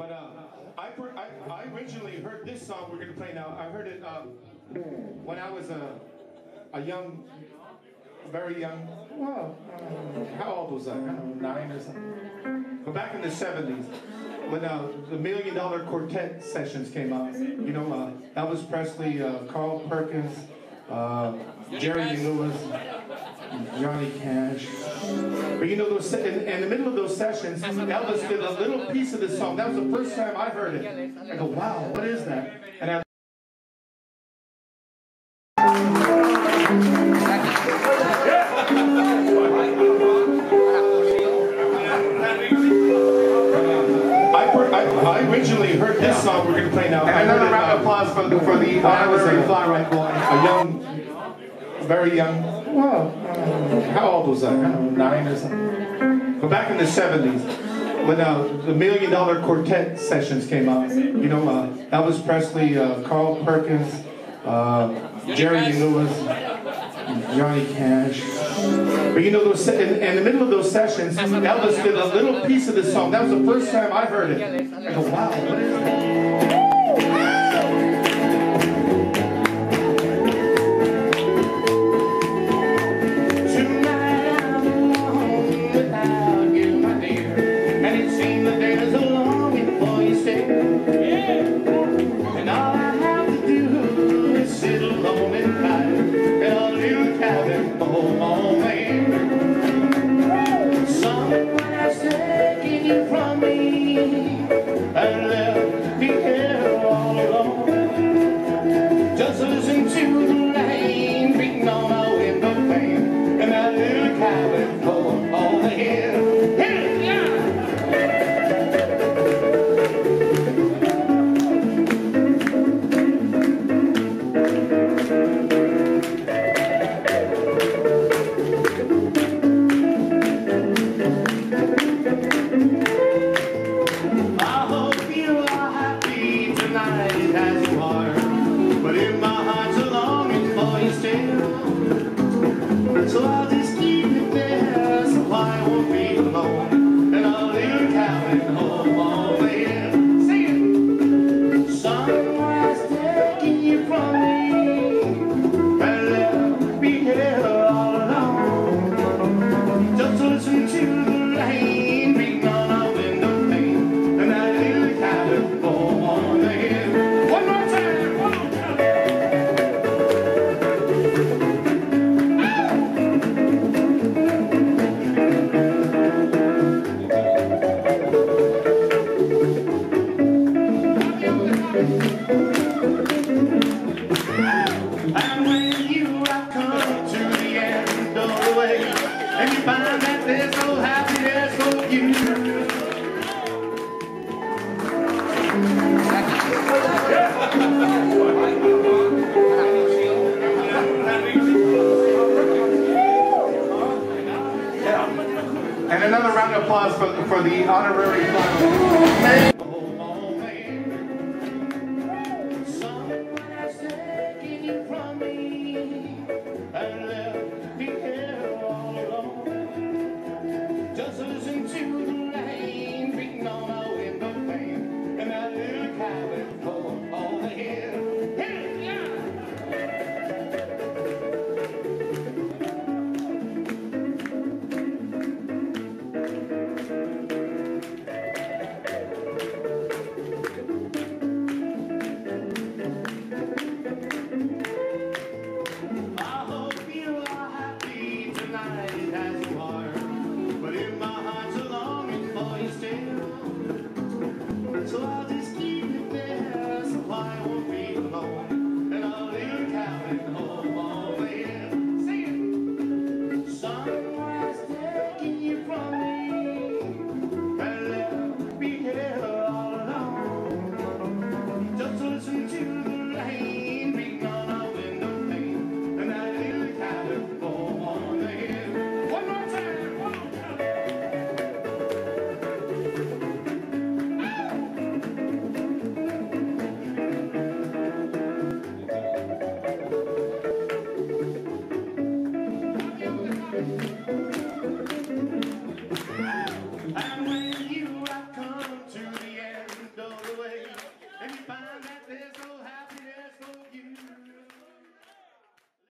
But uh, I, I I originally heard this song we're gonna play now. I heard it uh, when I was a a young, very young. Well, how old was I? I don't know, nine or something. But back in the '70s, when uh, the Million Dollar Quartet sessions came out, you know, uh, Elvis Presley, uh, Carl Perkins, uh, Jerry Lewis. Johnny Cash. But you know, those in, in the middle of those sessions, Elvis did a little piece of this song. That was the first time I heard it. I go, wow, what is that? And I I, per- I, I originally heard this song we're going to play now. And another round of um, applause for the, for the when I was honorary a- uh, Fly-Rite Boy. a young, very young. Well, uh, how old was I? I know, nine or something. But back in the '70s, when uh, the Million Dollar Quartet sessions came out, you know, uh, Elvis Presley, uh, Carl Perkins, uh, Jerry Lewis, Johnny Cash. But you know, those in, in the middle of those sessions, Elvis did a little piece of this song. That was the first time I heard it. I go, wow, cabin home on the hill. And when you have come to the end the way, and you find that there's no happiness for you. And another round of applause for, for the honorary